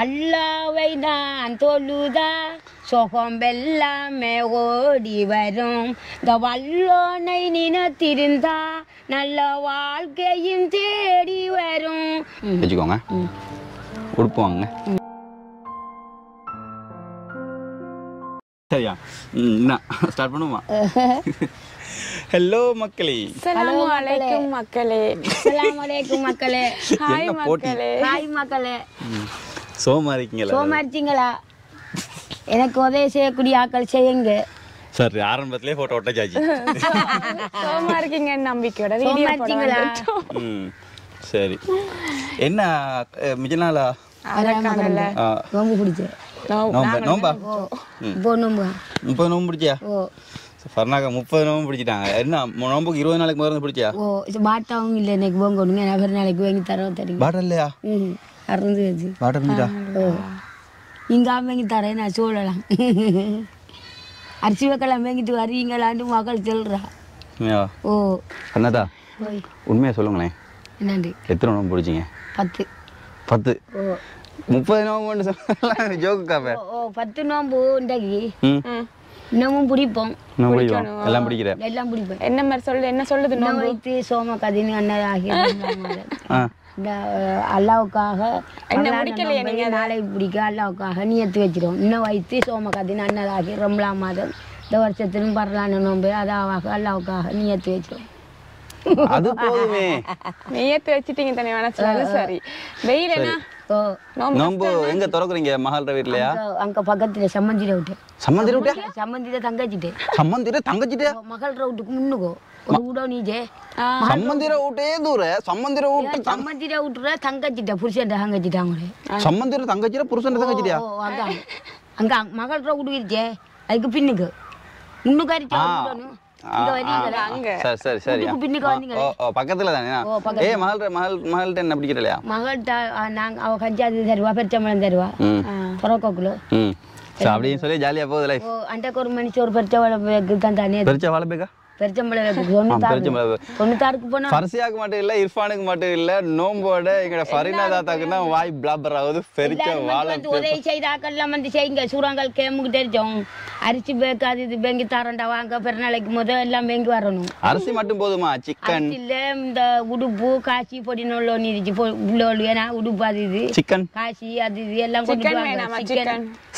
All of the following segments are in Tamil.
அல்லாவை நான் தொழுதா? சொகம் வெல்லாமே ஓடி வரும். இந்த வல்லோனை நினைத்திருந்தா நல்ல வாழ்க்கையும் தேடி வரும். வச்சுக்கோங்க. உடுப்பு வாங்க சரியா? ஸ்டார்ட் பண்ணுமா ஹலோ மக்களே. அஸ்ஸலாமு அலைக்கும் மக்களே. அஸ்ஸலாமு அலைக்கும் மக்களே. ஹாய் மக்களே. ஹாய் மக்களே. சோமா இருக்கீங்களா சோமாரிச்சிங்களா? எனக்கு உதவி செய்யக்கூடிய ஆக்கள் செய்யுங்க. சரி ஆரம்பத்திலே போட்டோ ஒட்டச்சாச்சு. சோமா இருக்கீங்கன்னு நம்பிக்கையோட சோமாரிச்சிங்களா? சரி. என்ன அஹ், மிச்ச நாளா? அதற்கானல ஆ, ரொம்ப பிடிச்ச நோம்பா. நோம்பா? இப்போ நோம்பு? முப்பது நோம்பு? பிடிச்சியா? ஃபர்னாக்கா முப்பது நோம்பு பிடிச்சிட்டாங்க. என்ன நோம்புக்கு இருபது நாளைக்கு மருந்து பிடிச்சியா? ஓ இது பாட்டாவும் இல்லை இன்னைக்கு போங்க ஒன்றுங்க நாளைக்கு வாங்கி தரோம் தெரியும்? பாட்டில் இல்லையா ம் அறந்து வச்சு பாட்டில் மீட்டா ஓ இங்கே வாங்கி தரேன் நான் சொல்லலாம் அரிசி வைக்கலாம் வாங்கிட்டு வரீங்களான்னு மகள் சொல்கிறா ஓ. அண்ணாதா ஓய். உண்மையாக சொல்லுங்களேன். என்னண்டு? எத்தனை நோம்பு பிடிச்சிங்க? பத்து. பத்து? ஓ. முப்பது நோம்புன்னு சொல்லலாம் ஜோக்குக்காப்ப ஓ, ஓ பத்து நோம்பு இன்றைக்கு ம். இன்னமும் பிடிப்போம். எல்லாம் பிடிக்கிறேன். எல்லாம் பிடிப்பேன் என்ன மாதிரி சொல்லுது என்ன சொல்லுது இன்னும் வைத்து சோம கதின்னு அண்ணன் ஆகிய இந்த அல்லாவுக்காக என்ன முடிக்கலையா நாளைக்கு பிடிக்க அல்லாவுக்காக நியத்து வச்சிரும். இன்னும் வைத்து சோமகத்தின் அன்னதாகி ரம்லா மாதம். இந்த வருஷத்திலும் பரலான நோன்பு அதாவாக அல்லாவுக்காக நியத்து வச்சிரும். அது போதுமே. நெய்யத்து வச்சிட்டீங்க தனி மனசுல. சரி. வெயில் என்ன? ஓ. நோம்பு நோம்பு எங்க திறக்குறீங்க? மகால்ற வீட்லயா? அங்க- அங்க பக்கத்துல சம்மந்திர விட்டு. சம்மந்தி விட்டியா சம்மந்திர தங்கச்சிட்டு. சம்மந்திர தங்கச்சிட்டியா? மகள் ரவுட்டுக்கு முன்னுக்கோ. விடோ நீஜே சம்மந்திர வீட்டே தூர சம்மந்திர வீட்டு சம்மந்திர விட்டுற தங்கச்சிட்ட புருஷன் தங்கச்சிட்டாங்க சம்மந்திர தங்கச்சியா புருஷன் தங்கச்சிட்டியா? அதான். அங்க மகள் ரவுட்டு இருக்கே அதுக்கு பின்னுக்கு. பக்கத்துல தானே. ஏ மகள் மகள் மகள்கிட்ட என்ன பிடிக்கிறலையா? மகள்கிட்ட நாங்க அவ கஞ்சாது தருவா பெருச்சம்பளம் தருவா. புறக்கோக்குல. அப்படின்னு சொல்லி ஜாலியா போகுது லைஃப் அண்டைக்கு ஒரு மணிச்சு ஒரு பெருச்சம்பளம் வைக்கு தான் பேக்கா? மட்டும் இல்ல இர்ஃபானுக்கு மட்டும் இல்ல நோம்போட எங்கட ஃபரினா தாத்தாக்கு தான் வாய் பிளாபர் ஆகுது பெருச்ச எல்லாரும் வாழ உதவி செய்த ஆக்கள்லாம் வந்து செய்யுங்க சூறாங்கல் கேமுக்கு தெரிஞ்சோம். அரிசி பேக்கு அது இது பேங்கி தரண்டா வாங்க பிறநாளைக்கு முதல் எல்லாம் பேங்கி வரணும். அரிசி மட்டும் போதுமா சிக்கன் அரிசியில் இந்த உடுப்பு காசி பொடி நொல்லோ நீரிச்சு உள்ள ஏன்னா உடுப்பு அது இது. சிக்கன் காசி அது இது எல்லாம் கொண்டு சிக்கன் வாங்க. வேணாமா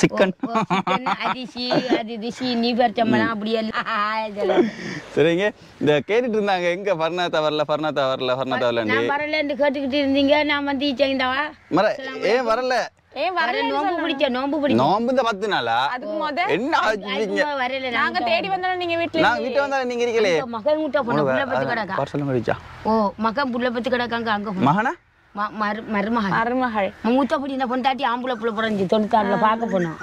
சிக்கன். சிக்கன் சிக்கன் ஓ, சிக்கன், அரிசி அது இது சீனி பெருச்சம்பளம் அப்படி எல்லாம். இதெல்லாம். சரிங்க. இந்த கேட்டுட்டு இருந்தாங்க. எங்க ஃபர்னாத்தா வரல ஃபர்னாத்தா வரல வரலன்னு நான் வரலன்னு கேட்டுக்கிட்டு இருந்தீங்க. நான் வந்து ஈச்சங்கதாவா மர ஏன் வரல? ஏன் வர வரல நோம்பு பிடிச்ச நோம்பு பிடிச்ச நோம்பு இந்த பத்து நாளா? அதுக்கு முத என்ன ஆச்சுங்க வரல. நாங்க தேடி வந்தாலும் நீங்க வீட்டுல நான் வீட்டு வந்தா நீங்க இருக்கலே மகன் முட்டை பொண்ணு புள்ள பத்து கிடக்கா? பார்சல் முடிச்சா ஓ மகன் புள்ள பத்து கிடக்காங்க அங்க. மகனா? மருமகள். மூத்த படி இந்த பொண்டாட்டி ஆம்பளை புள்ள பிறஞ்சி தொண்ணூத்தாறுல பார்க்க போனோம்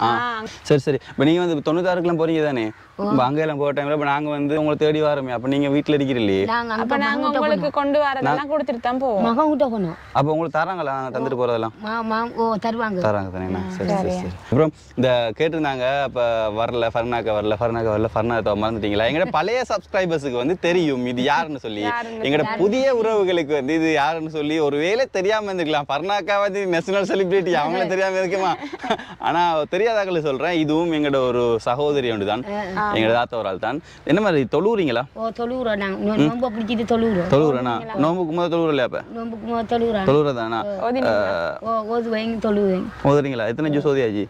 சரி சரி. இப்போ நீங்க வந்து தொண்ணூத்தாறுக்குலாம் போறீங்க தானே இப்போ அங்க எல்லாம் போற டைம்ல இப்போ நாங்க வந்து உங்களை தேடி வரோமே. அப்ப நீங்க வீட்டுல இருக்கிறீங்களே அப்ப அங்க நாங்க உங்களுக்கு கொண்டு வரதெல்லாம் கொடுத்துட்டு தான் போவோம். மகன் கிட்ட போனோம். அப்ப உங்களுக்கு தராங்களா? நாங்க தந்துட்டு போறதெல்லாம்? ஓ தருவாங்க. தராங்க தானே சரி சரி சரி. அப்புறம் இந்த கேட்டிருந்தாங்க அப்ப வரல ஃபர்னாக்கா வரல ஃபர்னாக்கா வரல ஃபர்னாக்கா மறந்துட்டீங்களா? எங்கட பழைய சப்ஸ்கிரைபர்ஸுக்கு வந்து தெரியும் இது யாருன்னு சொல்லி. எங்கட புதிய உறவுகளுக்கு வந்து இது யாருன்னு சொல்லி ஒருவேளை தெரியாம இருந்திருக்கலாம். ஃபர்னாக்கா வந்து நேஷனல் செலிபிரிட்டி அவங்கள தெரியாம இருக்குமா ஆனா தெரியாதாக்களை சொல்றேன். இதுவும் எங்கட ஒரு சகோதரி ஒன்று தான் எங்கட தாத்தா ஒரு ஆள் தான். என்ன மாதிரி தொழுவுறீங்களா? ஓ தொழுவுறோம் நாங்க. நோ- நோம்பு பிடிச்சிட்டு தொழுவுறோம். தொழுவுறேனா? நோம்புக்கு முதல் தொழுவுறல அப்ப? நோம்புக்கு முதல் தொழுவுறாங்க தொழுவுறதானா? ஓ தொழுவேங்க ஓதுறீங்களா? எத்தனை ஜூஸ் ஓதியாச்சு?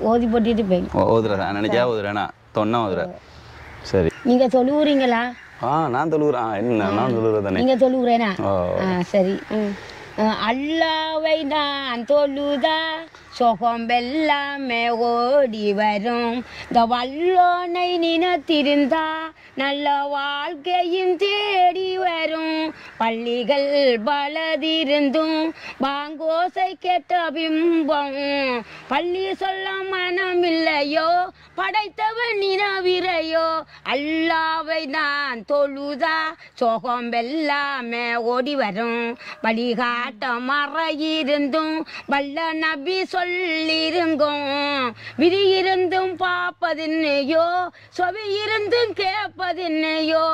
ஓதி போட்டுட்டு ஓ ஓதுறதா? நினைச்சா ஓதுறேனா? தொன்னா ஓதுற. சரி. நீங்க தொழுவுறீங்களா? ஆ நான் தொழுகிறேன் ஆ, என்ன நான் தொழுகிறதானே நீங்க தொழுவுறேனா? சரி. அல்லாவை நான் தொழுதா? சொகம் ஓடி வரும். இந்த வல்லோனை நினைத்திருந்தா நல்ல வாழ்க்கையும் தேடி வரும். பள்ளிகள் பலதிருந்தும் பாங்கோசை கேட்ட பிம்பம். பள்ளி சொல்ல மனம் இல்லையோ படைத்தவன் நினவிரையோ அல்லாவை நான் தொழுதா? சோகம் வெல்லாமே ஓடி வரும். வழிகாட்ட மறையிருந்தும் வல்ல நபி சொல்லிருங்கோம் விதி இருந்தும் பார்ப்பதின்னையோ சொவி இருந்தும் கேட்பதின்னையோ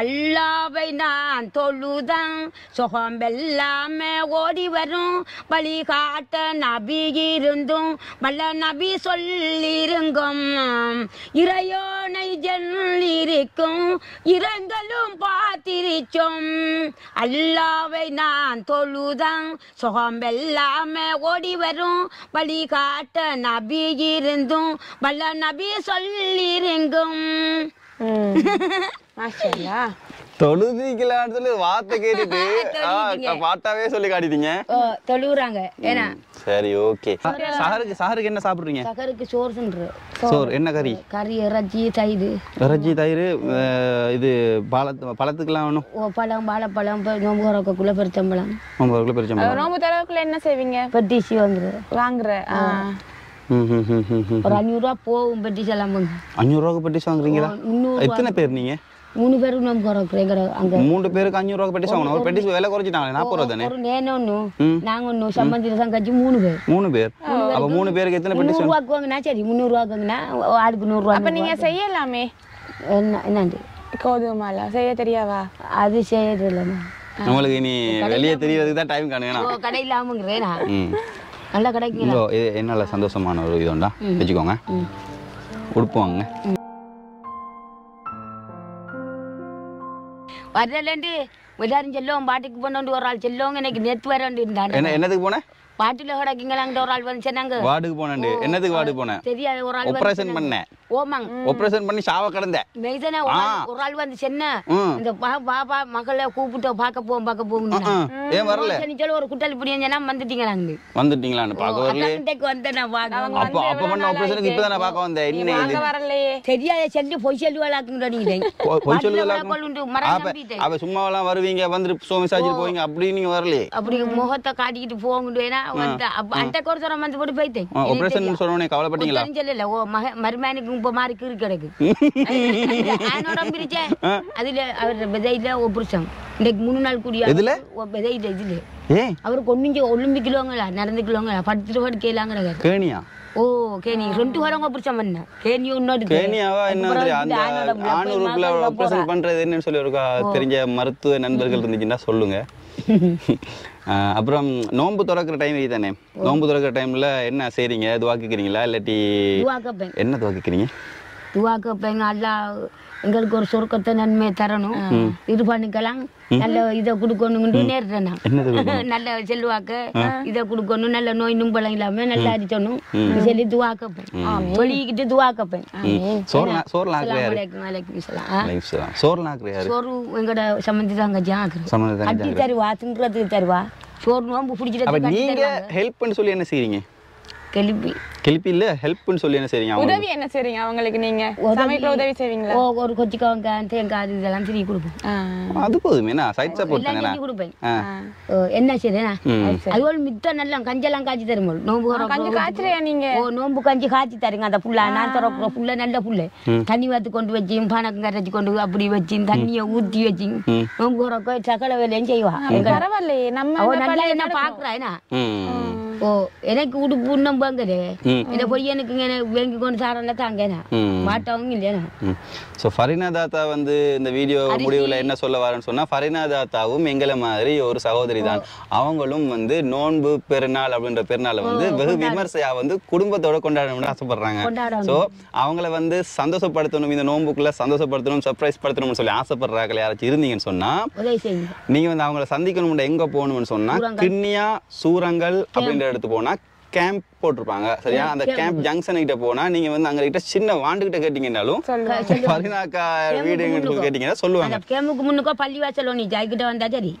அல்லாவை நான் தொழுதான். சுகம் எல்லாமே ஓடி வரும். வழிகாட்ட நபி இருந்தும் வல்ல நபி சொல்லிருங்கும் இறையோனை ஜல்லிருக்கும் இரங்கலும் பார்த்திருச்சோம் அல்லாவை நான் தொழுதான். சுகம் எல்லாமே ஓடி வரும். வழிகாட்ட நபி இருந்தும் வல்ல நபி சொல்லிருங்கும் தொழுதிக்கலான்னு சொல்லி வார்த்தை கேட்டுட்டு ஆ, பாட்டாவே சொல்லி காட்டிட்டீங்க ஓ, தொழுவுறாங்க. ஏன்னா சரி ஓகே. சாருக்கு சாருக்கு என்ன சாப்பிடுறீங்க? சகருக்கு சோறு சோறு என்ன கறி? கறி இறைச்சி தயிர். இறைச்சி தயிர் இது பழத்து பழத்துக்கெல்லாம் ஒன்றும் ஓ பழம் வாழைப்பழம் நோம்பு குறக்கக்குள்ள பெருத்தம்பழம். ஒன்பது கிலோ பெருச்சம்பழம் நோம்பு தரவுக்குள்ள என்ன செய்வீங்க? பெட்டிசி வந்துரு வாங்குற ம் ஒரு அஞ்சூறுரூவா போகும் பெட்டிஸ் எல்லாம் வந்து அஞ்சூறுரூவா பெட்டி வாங்குறீங்களா? எத்தனை பேர் நீங்க? மூணு பேருக்கு நோம்பு குறக்குறோம் எங்க அங்க. மூன்று பேருக்கு அஞ்சூறுரூவா பெட்டி வாங்கணும். ஒரு பெட்டி விலை குறைச்சிட்டாங்களே நாற்பது ரூபா தானே? ஒரு நேனம் ஒன்று நாங்கள் ஒன்று சம்பந்தி சங்கச்சி மூணு பேர். மூணு பேர். அப்ப மூணு பேருக்கு எத்தனை பெட்டி நூறுரூவாக்கு வாங்கினா சரி முந்நூறுரூவாக்கு வாங்கினா ஆளுக்கு நூறுரூவா அப்ப நீங்க செய்யலாமே? என்ன என்னண்டு கோதுமால செய்ய தெரியாவா? அது செய்யறது இல்லைண்ணா உங்களுக்கு இனி வெளியே தெரியறதுக்கு தான் டைம் கடையில் ஆமாங்கிறேண்ணா ம். நல்லா கிடைக்குங்களா இதோ என்னால சந்தோஷமான ஒரு இது உண்டா வச்சுக்கோங்க. உடுப்பு வரலேண்டு எல்லாரும் செல்லுவோம் பாட்டுக்கு போனோண்டு ஒரு ஆள் செல்லுவோங்க எனக்கு நேற்று வரண்டு இருந்தாங்க. என்னதுக்கு போனேன் பாட்டுல கிடக்குங்களாங்கிட்ட ஒரு ஆள் வந்து சொன்னாங்க வார்டுக்கு போனேன் என்னதுக்கு வார்டுக்கு போனேன் தெரியாது ஒரு ஆள் வந்து ஆப்ரேஷன் பண்ணேன். ஓமாங்க ஆப்ரேஷன் பண்ணி சாவ கிடந்தேன். மெய்தானே ஒரு ஆள் ஒரு ஆள் வந்து சென்ன. இந்த பா பாப்பா மகளை கூப்பிட்டு பார்க்க போவோம் பார்க்க போவோம் ஏன் வரல? சரி சொல்லி ஒரு குட்டாளி பிடிங்கன்னா வந்துட்டீங்க நாங்க வந்துட்டீங்களான்னு பார்க்க வரல அன்றைக்கு வந்து நான் பார்க்க. அப்போ அப்போ பண்ண ஆப்ரேஷனுக்கு இப்போ தானே பார்க்க வந்தேன். என்ன இது? வாங்க வரலையே. தெரியாத செல்லு பொய் சொல்லி வளர்க்குங்க நீங்க பொய் நம்பிட்டேன். அவ சும்மாவெல்லாம் வருவீங்க வந்துட்டு சோமி சாச்சிட்டு போவீங்க அப்படி நீங்க வரலையே. அப்படி முகத்தை காட்டிக்கிட்டு போங்கண்டு வேணா. போட்டு ஆப்ரேஷன் கவலைப்பட்டீங்களா தெரிஞ்சல ஓ மக மருமனுக்கு இப்ப மாதிரி கீறு கிடக்கு ஆனோட அதுல அவர் விதையில ஒப்புருச்சம் இன்னைக்கு மூணு நாள் கூடிய? விதையில இதுல ஏன் அவர் கொண்டு ஒலிம்பிக்கிலோங்களா நடந்துக்கிலோங்களா படுத்துட்டு படு கேளாங்கிறாங்க கேணியா ஓ கேணி ரெண்டு வாரம் பிடிச்சம் பண்ண கேணி இன்னொரு கேணியாவா என்ன அந்த ஆப்ரேஷன் பண்றது என்னன்னு சொல்லி ஒரு தெரிஞ்ச மருத்துவ நண்பர்கள் இருந்துச்சுன்னா சொல்லுங்க அப்புறம் நோன்பு திறக்கிற டைம் இதுதானே? நோன்பு திறக்கிற டைம்ல என்ன செய்றீங்க? துவாக்கிக்கிறீங்களா இல்லாட்டி என்ன துவாக்கிக்கிறீங்க? துவாக்கப்பேங்க அல்லா எங்களுக்கு ஒரு சொர்க்கத்தை நன்மை தரணும் இது பண்ணிக்கலாம் நல்ல இதை கொடுக்கணும்னு நேர்றேன் நல்ல செல்வாக்க இதை கொடுக்கணும் நல்ல நோய் நும்பலம் இல்லாம நல்லா அடிச்சணும் சொல்லி துவாக்கப்பேன் சொல்லிக்கிட்டு துவாக்கப்பேன் சோறு சோறு எங்கட சம்மந்தி தாங்க ஜாக்கிரம் சம்மந்தம் கட்டி தருவா தின்றதுக்கு தருவா சோறு நோம்பு பிடிச்சிட்டு நீங்க தருவாங்க ஹெல்ப்னு சொல்லி என்ன செய்றீங்க கிளப்பி கிளப்பி இல்ல ஹெல்ப்னு சொல்லி என்ன செய்றீங்க உதவி என்ன செய்றீங்க அவங்களுக்கு நீங்க? சமைக்கிற உதவி செய்வீங்களா? ஓ ஒரு கொச்சிக்கவங்க தேங்காய் அது இதெல்லாம் திரி கொடுப்போம். அது போதுமே என்ன சைட் சப்போர்ட் தானே கொடுப்பேன். என்ன செய்யறேனா ம். அதுபோல் மித்தம் நல்லா கஞ்செல்லாம் காய்ச்சி தரும் நோம்பு வர கஞ்சி காய்ச்சலையா நீங்க? ஓ நோம்பு கஞ்சி காய்ச்சி தருங்க அந்த புள்ள நான் திறக்கிற புள்ள நல்ல புள்ள தண்ணி வாத்து கொண்டு வச்சு பானக்கம் கரைச்சி கொண்டு அப்படி வச்சு தண்ணியை ஊத்தி வச்சு. நோம்பு சகல வேலையும் செய்வா. பரவாயில்லையே. நம்ம நல்லா என்ன பாக்குறா என்ன? ஓ எனக்கு உடுப்பு இன்னும் வாங்குது ம். இந்த பொய்யனுக்கு வேங்கி கொண்டு சாரல தாங்கண்ணா. மாட்டவங்க இல்லையா ஸோ ஃபரினா தாத்தா வந்து இந்த வீடியோ முடிவில் என்ன சொல்ல வரேன்னு சொன்னா ஃபரினா தாத்தாவும் எங்களை மாதிரி ஒரு சகோதரி தான். அவங்களும் வந்து நோன்பு பெருநாள் அப்படின்ற பெருநாளை வந்து வெகு விமர்சையா வந்து குடும்பத்தோட கொண்டாடணும்னு ஆசைப்படுறாங்க. ஸோ அவங்கள வந்து சந்தோஷப்படுத்தணும் இந்த நோன்புக்குள்ள சந்தோஷப்படுத்தணும் சர்ப்ரைஸ் படுத்தணும்னு சொல்லி ஆசைப்படுறாங்க யாராச்சும் இருந்தீங்கன்னு சொன்னா உதவி செய்யுங்க. நீங்க வந்து அவங்கள சந்திக்கணும் எங்க போகணும்னு சொன்னா கிண்ணியா சூரங்கல் அப்படின்ற இடத்துக்கு போனா கேம்ப் போட்டிருப்பாங்க. சரியா? அந்த கேம்ப் ஜங்ஷன் கிட்ட போனா நீங்க வந்து அங்க கிட்ட சின்ன வாண்டுகிட்ட கேட்டீங்கன்னாலும் பதினாக்கா வீடு கேட்டீங்கன்னா சொல்லுவாங்க. கேமுக்கு முன்னுக்கோ பள்ளி வாசல் நீ ஜாய்கிட்ட வந்தா சரி.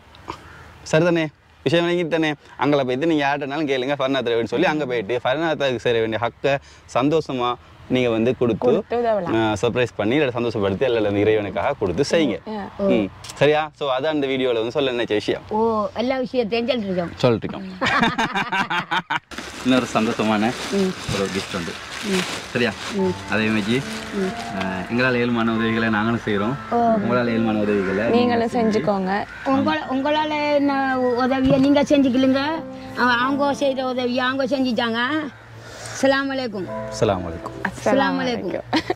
சரிதானே? விஷயம் விளங்கிட்டு தானே? அங்கே போயிட்டு நீங்க யார்ட்டனாலும் கேளுங்க ஃபர்னாத் ரவின்னு சொல்லி அங்க போயிட்டு ஃபர்னாத்தாக்கு சேர வேண்டிய ஹக்கை சந்தோஷமா நீங்க வந்து கொடுத்து சர்ப்ரைஸ் பண்ணி இல்லை சந்தோஷப்படுத்தி அல்ல இறைவனுக்காக கொடுத்து செய்யுங்க. ம். சரியா? ஸோ அதான் அந்த வீடியோவில் வந்து சொல்ல நினைச்ச விஷயம்? ஓ எல்லா விஷயத்தையும் சொல்லிருக்கோம் சொல்லிருக்கோம் இன்னொரு சந்தோஷமான ஒரு கிஃப்ட் உண்டு. சரியா? அதே மாதிரி எங்களால் ஏழுமான உதவிகளை நாங்களும் செய்கிறோம் உங்களால் ஏழுமான உதவிகளை நீங்களும் செஞ்சுக்கோங்க. உங்கள உங்களால என்ன உதவியை நீங்க செஞ்சுக்கலுங்க? அவ- அவங்க செய்த உதவியை அவங்க செஞ்சுட்டாங்க. Assalamu alaikum. Assalamu alaikum. Assalamu alaikum.